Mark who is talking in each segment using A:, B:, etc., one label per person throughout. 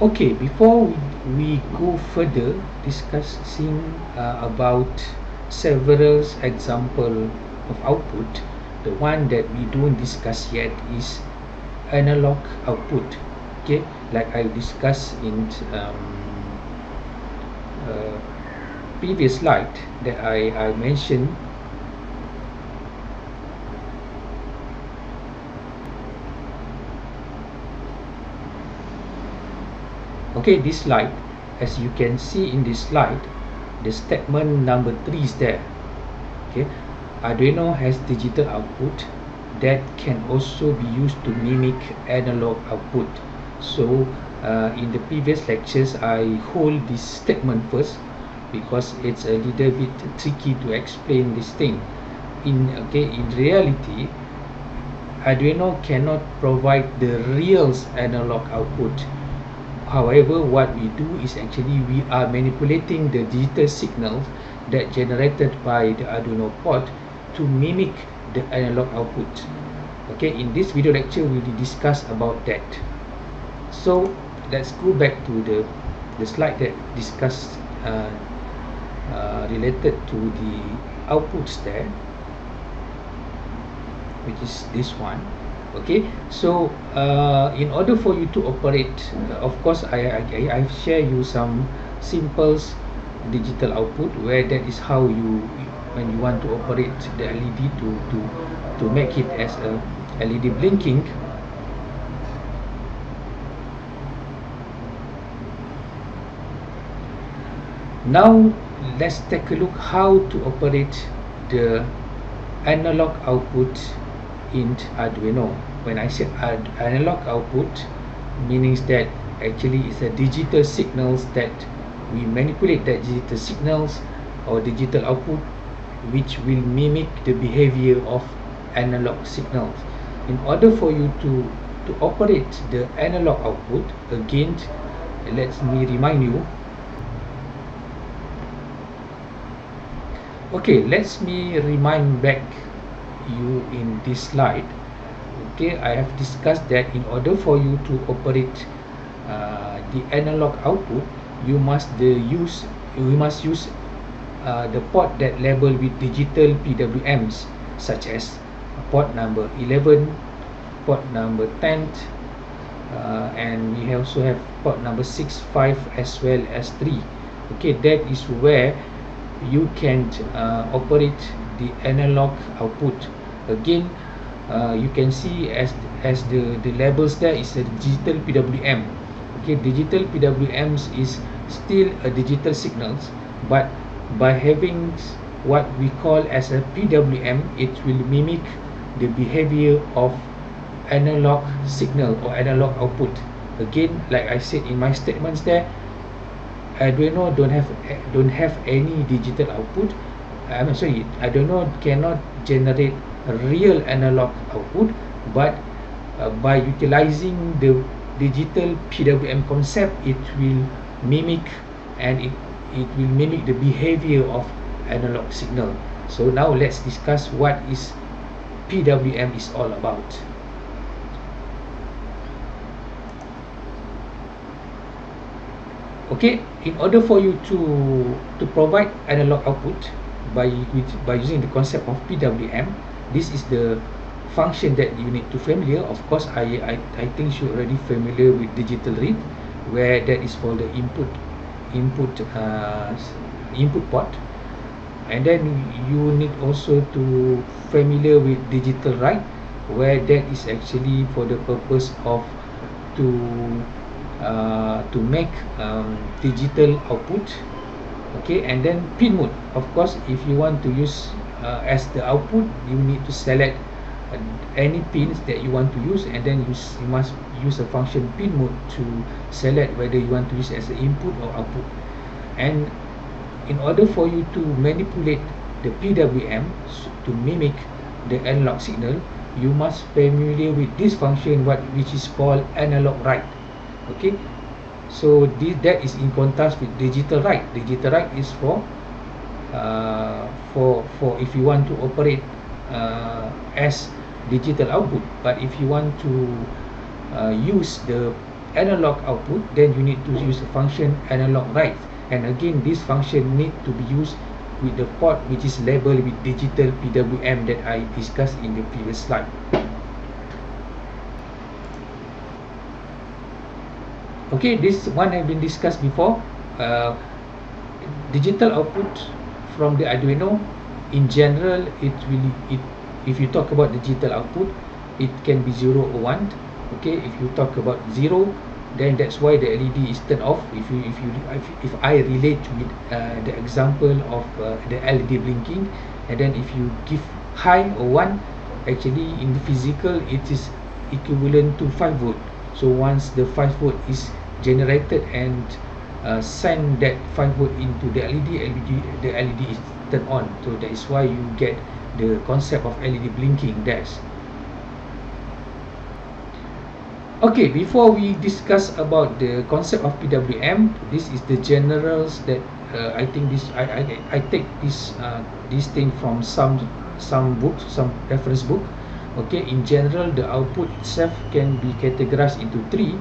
A: okay before we, we go further discussing uh, about several example of output. The one that we don't discuss yet is analog output. Okay like I discussed in um, uh, previous slide that I, I mentioned okay this slide as you can see in this slide the statement number three is there. Okay Arduino has digital output that can also be used to mimic analog output. So uh, in the previous lectures I hold this statement first because it's a little bit tricky to explain this thing. In okay in reality Arduino cannot provide the real analog output however what we do is actually we are manipulating the digital signals that generated by the Arduino port to mimic the analog output. Okay in this video lecture we will discuss about that. So let's go back to the the slide that discussed uh, uh, related to the outputs there which is this one okay so uh, in order for you to operate uh, of course I, I I share you some simple digital output where that is how you when you want to operate the LED to to to make it as a LED blinking. Now let's take a look how to operate the analog output in Arduino. When I said analog output meaning that actually it's a digital signals that we manipulate that digital signals or digital output which will mimic the behavior of analog signals. In order for you to to operate the analog output again let me remind you. Okay let me remind back you in this slide. Okay I have discussed that in order for you to operate uh, the analog output you must the use you must use uh, the port that label with digital PWMs such as port number 11 port number 10 uh, and we also have port number 6 5 as well as 3 okay that is where you can uh, operate the analog output. Again uh, you can see as as the the labels there is a digital PWM okay digital PWMs is still a digital signals but by having what we call as a PWM it will mimic the behavior of analog signal or analog output. Again like I said in my statements there Arduino don't have don't have any digital output. I'm sorry Arduino cannot generate real analog output but uh, by utilizing the digital PWM concept it will mimic and it, it will mimic the behavior of analog signal. So now let's discuss what is PWM is all about okay in order for you to to provide analog output by with, by using the concept of PWM this is the function that you need to familiar. Of course I I, I think you already familiar with digital read where that is for the input input uh, input port. And then you need also to familiar with digital write where that is actually for the purpose of to uh, to make um, digital output okay and then pin mode. Of course if you want to use uh, as the output you need to select uh, any pins that you want to use and then use you must use a function pin mode to select whether you want to use as an input or output. And in order for you to manipulate the PWM to mimic the analog signal you must familiar with this function what which is called analog write okay? So this that is in contrast with digital write digital write is for uh, for for if you want to operate uh, as digital output. But if you want to uh, use the analog output then you need to use the function analog write and again this function need to be used with the port which is labeled with digital PWM that I discussed in the previous slide okay this one have been discussed before. Uh, digital output from the Arduino in general it will it if you talk about digital output it can be 0 or 1 okay? If you talk about 0 then that's why the LED is turned off. If you if you if, if I relate with uh, the example of uh, the LED blinking and then if you give high or 1 actually in the physical it is equivalent to 5 volt. So once the 5 volt is generated and uh, send that 5 volt into the LED, LED the LED is turned on. So that is why you get the concept of LED blinking dash okay before we discuss about the concept of PWM this is the generals that uh, I think this I, I, I take this uh, this thing from some some books some reference book. Okay in general the output itself can be categorized into three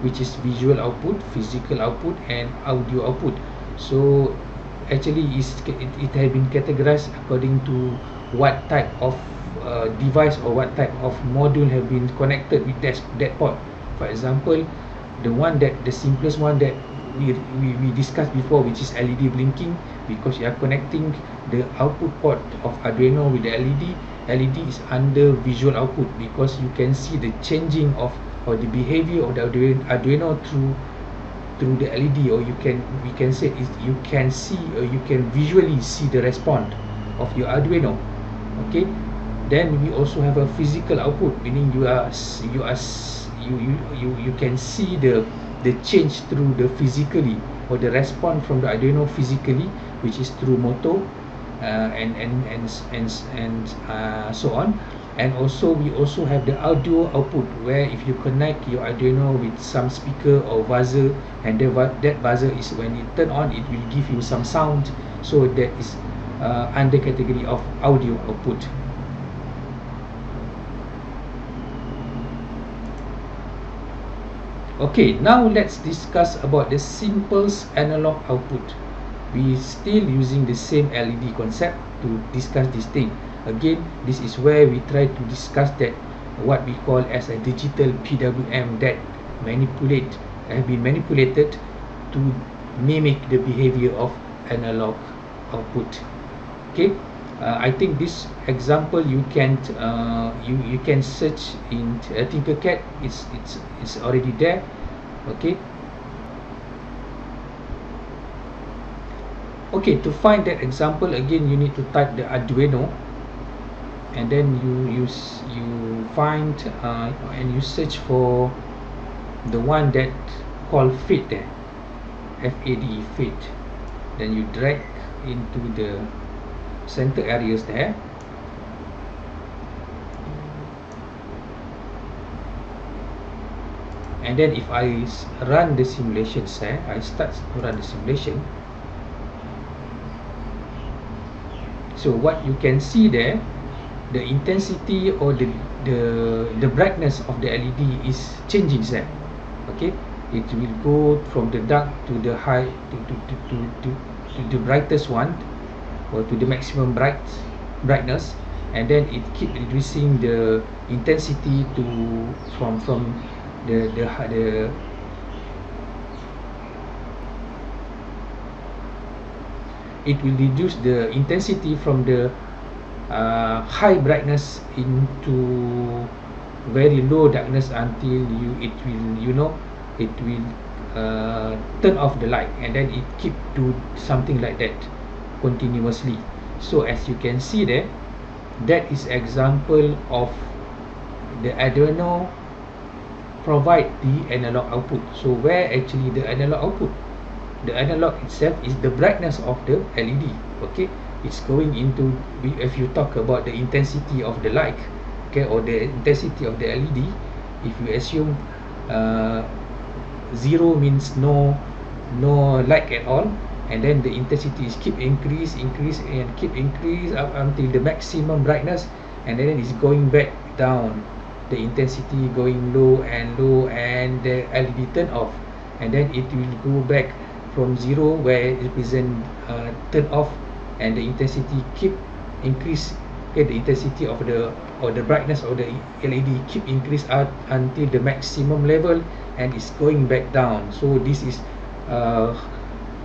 A: which is visual output physical output and audio output. So actually it, it has been categorized according to what type of uh, device or what type of module have been connected with that, that port. For example the one that the simplest one that we, we, we discussed before which is LED blinking because you are connecting the output port of Arduino with the LED LED is under visual output because you can see the changing of or the behavior of the Arduino, through through the LED or you can we can say is you can see or you can visually see the response of your Arduino. Okay? Then we also have a physical output meaning you are you are you you you, you can see the the change through the physically or the response from the Arduino physically which is through motor uh, and and and and and uh, so on and also we also have the audio output where if you connect your Arduino with some speaker or buzzer and the, that buzzer is when you turn on it will give you some sound. So that is uh, under category of audio output. Okay now let's discuss about the simplest analog output. We still using the same LED concept to discuss this thing again this is where we try to discuss that what we call as a digital PWM that manipulate have been manipulated to mimic the behavior of analog output. Okay? Uh, I think this example you can uh, you you can search in uh, Tinkercad. It's it's it's already there. Okay? Okay to find that example again you need to type the Arduino and then you use you find uh, and you search for the one that called fit there FAD fit. Then you drag into the center areas there. And then if I run the simulation there I start to run the simulation. So what you can see there the intensity or the the the brightness of the LED is changing there okay? It will go from the dark to the high to to to to, to, to the brightest one or to the maximum bright brightness and then it keep reducing the intensity to from from the the the it will reduce the intensity from the uh, high brightness into very low darkness until you it will you know it will uh, turn off the light and then it keep do something like that continuously. So as you can see there that is example of the Arduino provide the analog output. So where actually the analog output? The analog itself is the brightness of the LED okay it's going into if you talk about the intensity of the light okay or the intensity of the LED if you assume uh, zero means no no light at all and then the intensity is keep increase increase and keep increase up until the maximum brightness and then it's going back down. The intensity going low and low and the LED turn off and then it will go back from zero where it represent uh, turn off and the intensity keep increase okay the intensity of the or the brightness of the LED keep increase out until the maximum level and it's going back down. So this is uh,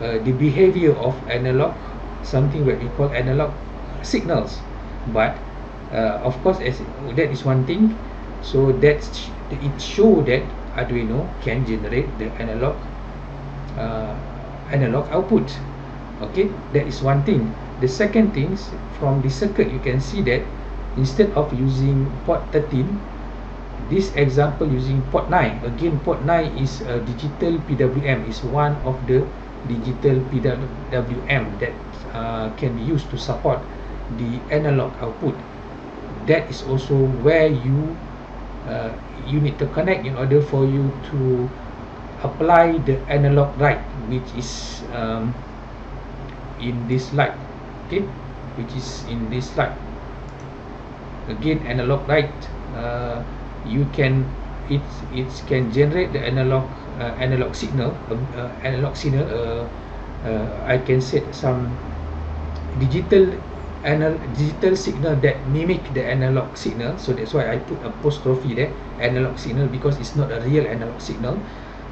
A: uh, the behavior of analog something that we call analog signals. But uh, of course as that is one thing. So that's it show that Arduino can generate the analog uh, analog output. Okay that is one thing the second things from the circuit you can see that instead of using port 13 this example using port 9 again port 9 is a digital PWM is one of the digital PWM that uh, can be used to support the analog output. That is also where you uh, you need to connect in order for you to apply the analog right which is um, in this slide which is in this slide. Again analog right uh, you can it it can generate the analog uh, analog signal uh, uh, analog signal uh, uh, I can set some digital anal digital signal that mimic the analog signal. So that's why I put a apostrophe there analog signal because it's not a real analog signal.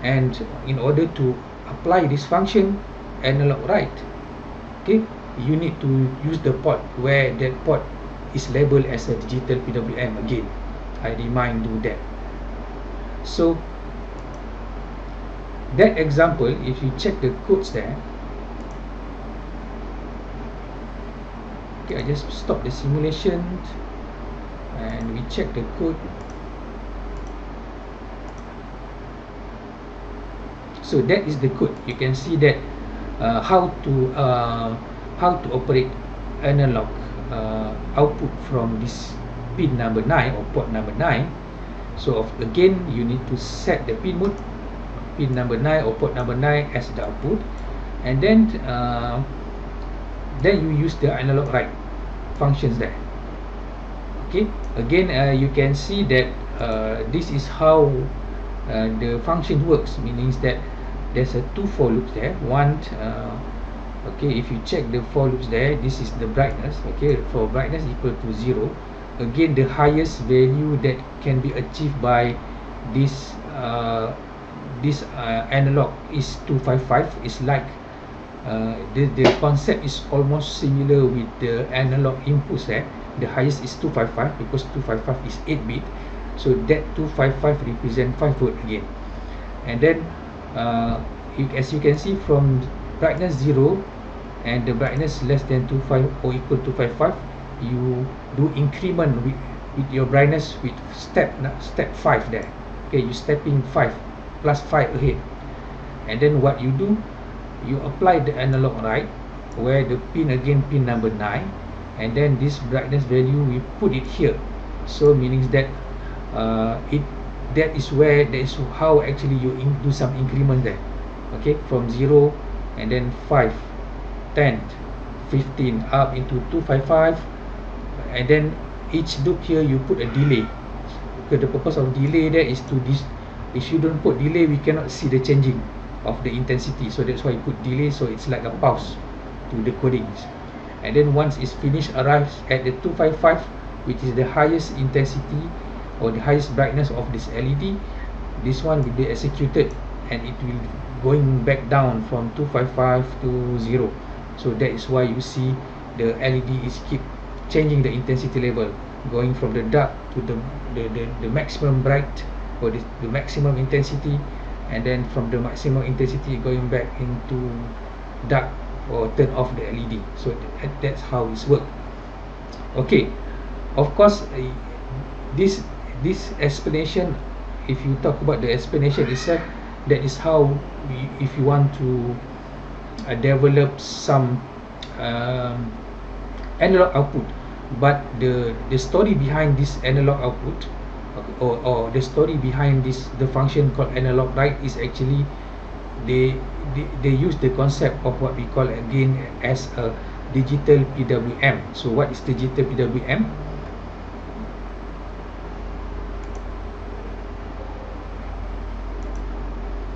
A: And in order to apply this function analog right okay you need to use the port where that port is labeled as a digital PWM again. I remind you that. So that example if you check the codes there okay I just stop the simulation and we check the code. So that is the code. You can see that uh, how to uh, how to operate analog uh, output from this pin number 9 or port number 9 so again you need to set the pin mode pin number 9 or port number 9 as the output. And then uh, then you use the analog right functions there. Okay? Again uh, you can see that uh, this is how uh, the function works meaning that there's a two for loops there. One uh, okay if you check the for loops there this is the brightness okay? For brightness equal to zero. Again the highest value that can be achieved by this uh, this uh, analog is 255 is like uh, the, the concept is almost similar with the analog inputs there. The highest is 255 because 255 is 8 bit. So that 255 represent 5 volt again. And then uh, as you can see from brightness 0 and the brightness less than 25 or equal to 55 you do increment with, with your brightness with step step 5 there. Okay you stepping 5 plus 5 ahead. And then what you do you apply the analog right where the pin again pin number 9 and then this brightness value we put it here. So meaning that uh, it that is where that is how actually you do some increment there. Okay from 0 and then 5 10 15 up into 255 and then each loop here you put a delay. Because the purpose of delay there is to this if you don't put delay we cannot see the changing of the intensity. So that's why you put delay so it's like a pause to the codings and then once it's finished arrives at the 255 which is the highest intensity or the highest brightness of this LED this one will be executed and it will going back down from 255 to 0 so that is why you see the LED is keep changing the intensity level going from the dark to the the, the, the maximum bright or the, the maximum intensity and then from the maximum intensity going back into dark or turn off the LED so that, that's how it's work. Okay of course uh, this this explanation if you talk about the explanation itself that is how we, if you want to uh, develop some um, analog output. But the the story behind this analog output or, or the story behind this the function called analog right is actually they, they they use the concept of what we call again as a digital PWM so what is digital PWM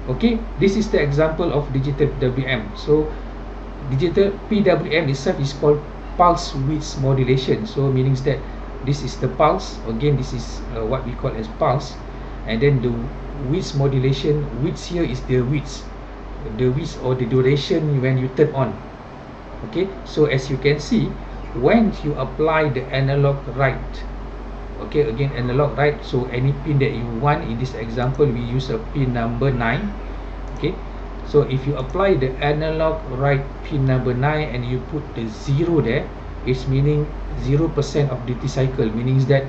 A: okay? This is the example of digital PWM so digital PWM itself is called pulse width modulation. So meaning that this is the pulse. Again this is uh, what we call as pulse. And then the width modulation width here is the width. The width or the duration when you turn on. Okay? So as you can see when you apply the analog right okay again analog right? So any pin that you want in this example we use a pin number 9 okay? So if you apply the analog right pin number 9 and you put the zero there it's meaning 0% of duty cycle meaning that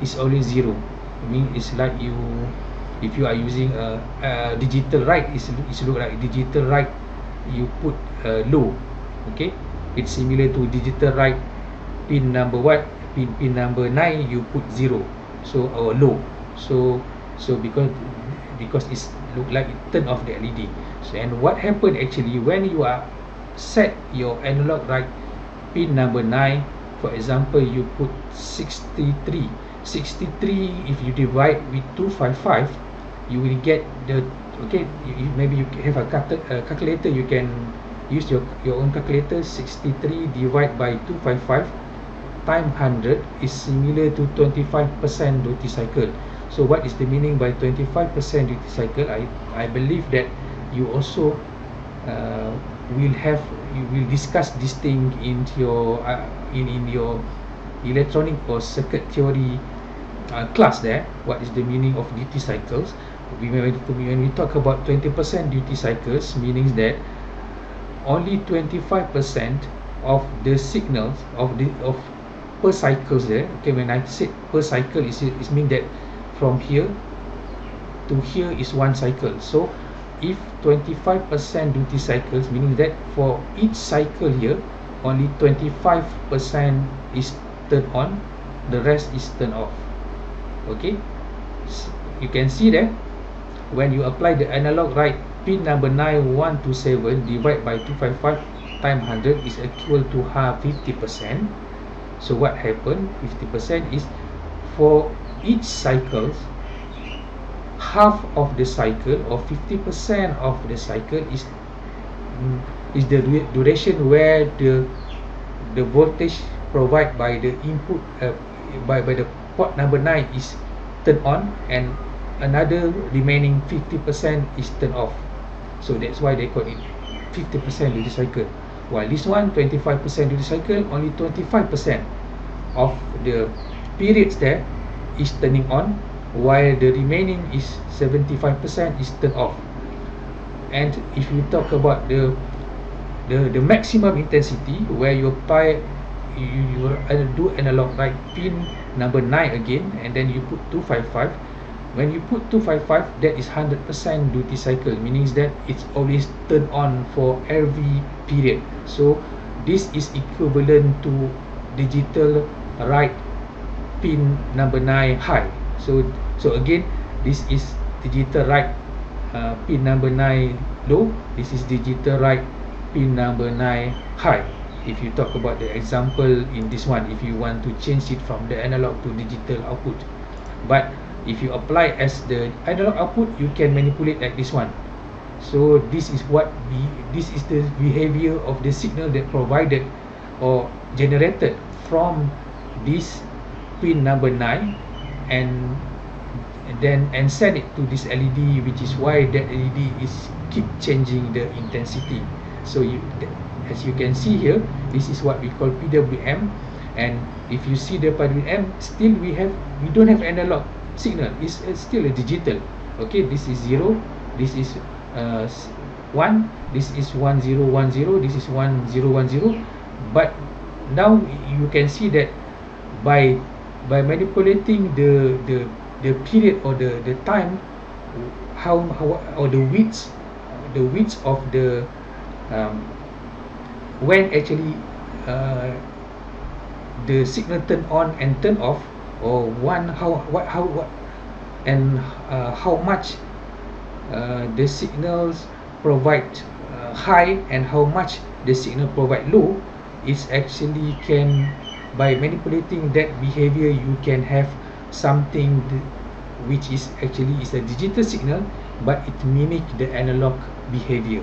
A: it's always zero. I mean it's like you if you are using a, a digital right it's, it's look like digital right you put uh, low. Okay? It's similar to digital right pin number what pin pin number 9 you put zero. So or low so so because because it's look like it turn off the LED so and what happen actually when you are set your analog right pin number 9 for example you put 63 63 if you divide with 255 you will get the okay you, maybe you have a calculator you can use your your own calculator. 63 divide by 255 time 100 is similar to 25% duty cycle. So what is the meaning by 25% duty cycle? I i believe that you also uh, will have you will discuss this thing in your uh, in in your electronic or circuit theory uh, class there. What is the meaning of duty cycles? We when, when we talk about 20% duty cycles meaning that only 25% of the signals of the of per cycles there. Okay when i said per cycle is it is mean that from here to here is one cycle. So if 25% duty cycles meaning that for each cycle here only 25% is turned on the rest is turned off. Okay? You can see that when you apply the analog right pin number 9127 divide by 255 time 100 is equal to half 50% so what happened 50% is for each cycles half of the cycle or 50% of the cycle is mm, is the duration where the the voltage provided by the input uh, by by the port number 9 is turned on and another remaining 50% is turned off. So that's why they call it 50% duty cycle while this one 25% duty cycle only 25% of the periods there is turning on while the remaining is 75% is turned off. And if you talk about the the the maximum intensity where you apply you, you do analog right pin number 9 again and then you put 255 when you put 255 that is 100% duty cycle meaning that it's always turned on for every period. So this is equivalent to digital right pin number 9 high. So so again this is digital right uh, pin number 9 low. This is digital right pin number 9 high. If you talk about the example in this one if you want to change it from the analog to digital output. But if you apply as the analog output you can manipulate like this one. So this is what we this is the behavior of the signal that provided or generated from this pin number 9 and, and then and send it to this LED which is why that LED is keep changing the intensity. So you as you can see here this is what we call PWM and if you see the PWM still we have we don't have analog signal. Is still a digital. Okay this is 0 this is uh, 1 this is 1010 this is 1010 but now you can see that by by manipulating the the the period or the the time how, how or the width the width of the um, when actually uh, the signal turn on and turn off or one how what how what and uh, how much uh, the signals provide uh, high and how much the signal provide low is actually can by manipulating that behavior you can have something which is actually is a digital signal but it mimic the analog behavior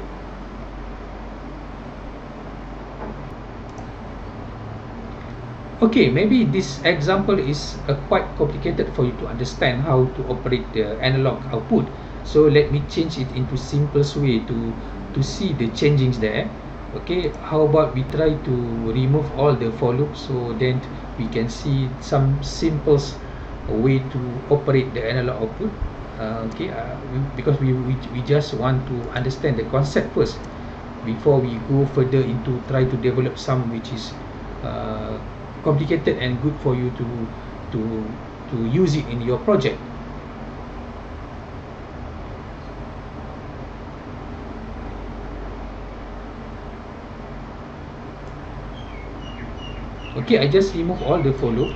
A: okay maybe this example is uh, quite complicated for you to understand how to operate the analog output. So let me change it into simplest way to to see the changings there. Okay how about we try to remove all the for loops so then we can see some simple way to operate the analog output. Uh, okay uh, because we, we we just want to understand the concept first before we go further into try to develop some which is uh, complicated and good for you to to to use it in your project. Okay I just remove all the follow.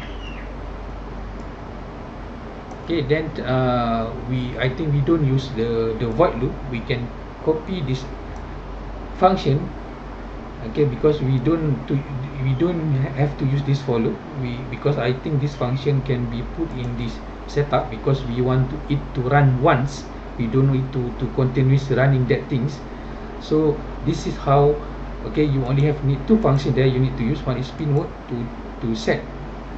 A: Okay then uh, we I think we don't use the the void loop. We can copy this function okay because we don't to we don't have to use this for loop. We because I think this function can be put in this setup because we want to it to run once. We don't need to to continuous running that things. So this is how okay you only have need two function there. You need to use one is spin mode to to set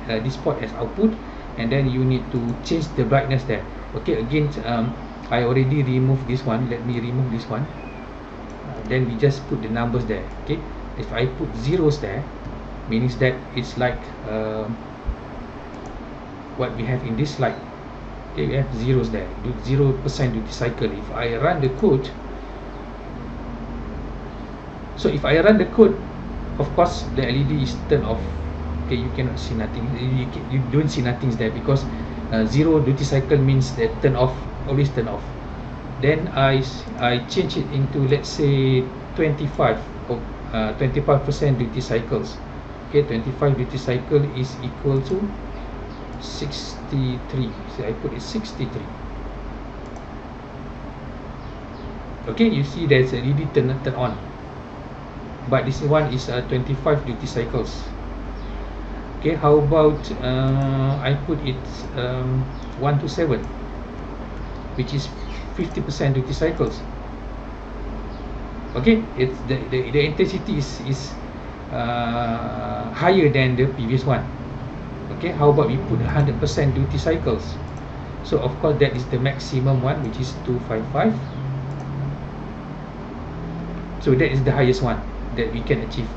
A: uh, this port as output and then you need to change the brightness there. Okay again um, I already remove this one. Let me remove this one. Then we just put the numbers there. Okay if I put zeros there means that it's like uh, what we have in this slide. Okay we have zeros there. Zero percent duty cycle. If I run the code so if I run the code of course the LED is turned off. Okay you cannot see nothing. You, you don't see nothing there because uh, zero duty cycle means that turn off always turn off. Then I I change it into let's say 25 or uh, 25% duty cycles. Okay 25 duty cycle is equal to 63 so I put it 63 okay you see there's a LED turn, turn on. But this one is uh, 25 duty cycles. Okay how about uh, I put it um, 1 to 7 which is 50% duty cycles okay it's the, the, the intensity is, is uh, higher than the previous one. Okay how about we put 100% duty cycles? So of course that is the maximum one which is 255 so that is the highest one that we can achieve.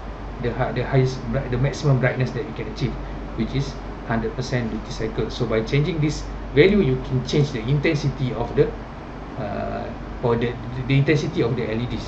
A: The the highest the maximum brightness that we can achieve which is 100% duty cycle. So by changing this value you can change the intensity of the uh, or the, the intensity of the LEDs